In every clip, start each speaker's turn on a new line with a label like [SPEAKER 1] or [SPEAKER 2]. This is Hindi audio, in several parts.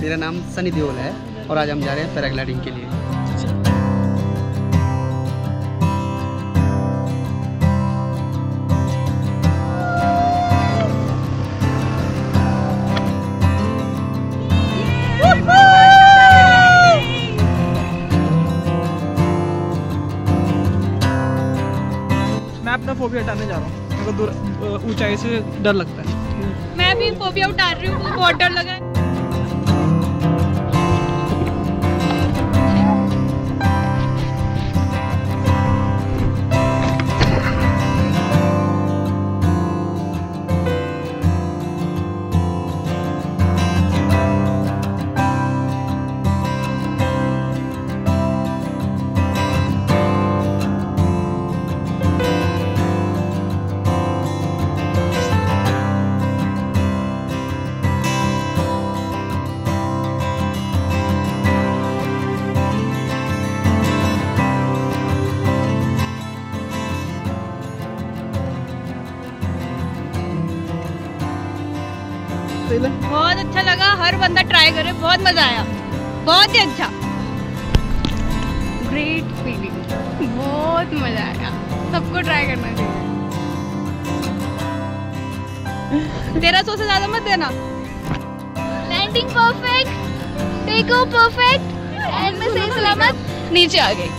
[SPEAKER 1] मेरा नाम सनी देओल है और आज हम जा रहे हैं पैराग्लाइडिंग के लिए।
[SPEAKER 2] मैं अपना फोबिया हटाने जा रहा हूँ। मेरे को दूर ऊंचाई से डर लगता है।
[SPEAKER 3] मैं भी फोबिया उतार रही हूँ बहुत लगा है। बहुत अच्छा लगा हर बंदा ट्राई करे बहुत मज़ा आया। बहुत ही अच्छा। ग्रेट फीलिंग बहुत मज़ा आया। सबको ट्राई करना चाहिए। तेरह सौ से ज़्यादा मत देना। Landing perfect take off perfect end में सही सलामत नीचे आ गई।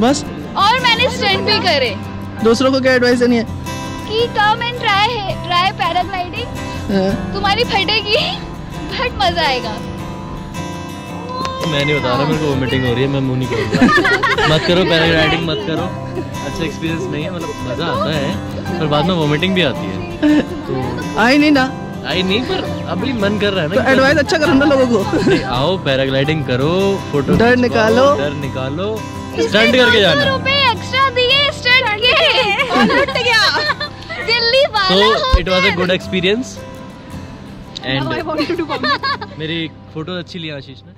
[SPEAKER 2] बस।
[SPEAKER 3] और मैंने स्टंट भी करे।
[SPEAKER 2] दूसरों को क्या एडवाइस देनी है?
[SPEAKER 3] कि कम एंड ट्राई है ट्राई पैराग्लाइडिंग तुम्हारी फटेगी। बट मज़ा आएगा।
[SPEAKER 4] मैं नहीं बता रहा मेरे को वोमिटिंग हो रही है मैं मुँह नहीं करूँगा। मत करो पैराग्लाइडिंग मत करो। अच्छा एक्सपीरियंस नहीं है मतलब मज़ा आता है पर बाद में वोमिटिंग भी आती है। तो
[SPEAKER 2] आई नहीं ना।
[SPEAKER 4] आई नहीं पर अभी मन कर रहा है
[SPEAKER 2] तो
[SPEAKER 4] ना
[SPEAKER 2] एडवाइस अच्छा करो ना लोगों को।
[SPEAKER 4] आओ पैराग्लाइडिंग करो फ़ोटो
[SPEAKER 2] डर निकालो।
[SPEAKER 4] डर निकालो। स्टंट करके जाना।
[SPEAKER 3] रुपए एक्स्ट्रा दिए स्टंट के लुट गया? दिल्ली वाला
[SPEAKER 4] सो
[SPEAKER 3] हो
[SPEAKER 4] it was a good experience and. मेरी फ़ोटो अच्छी ली आशीष ने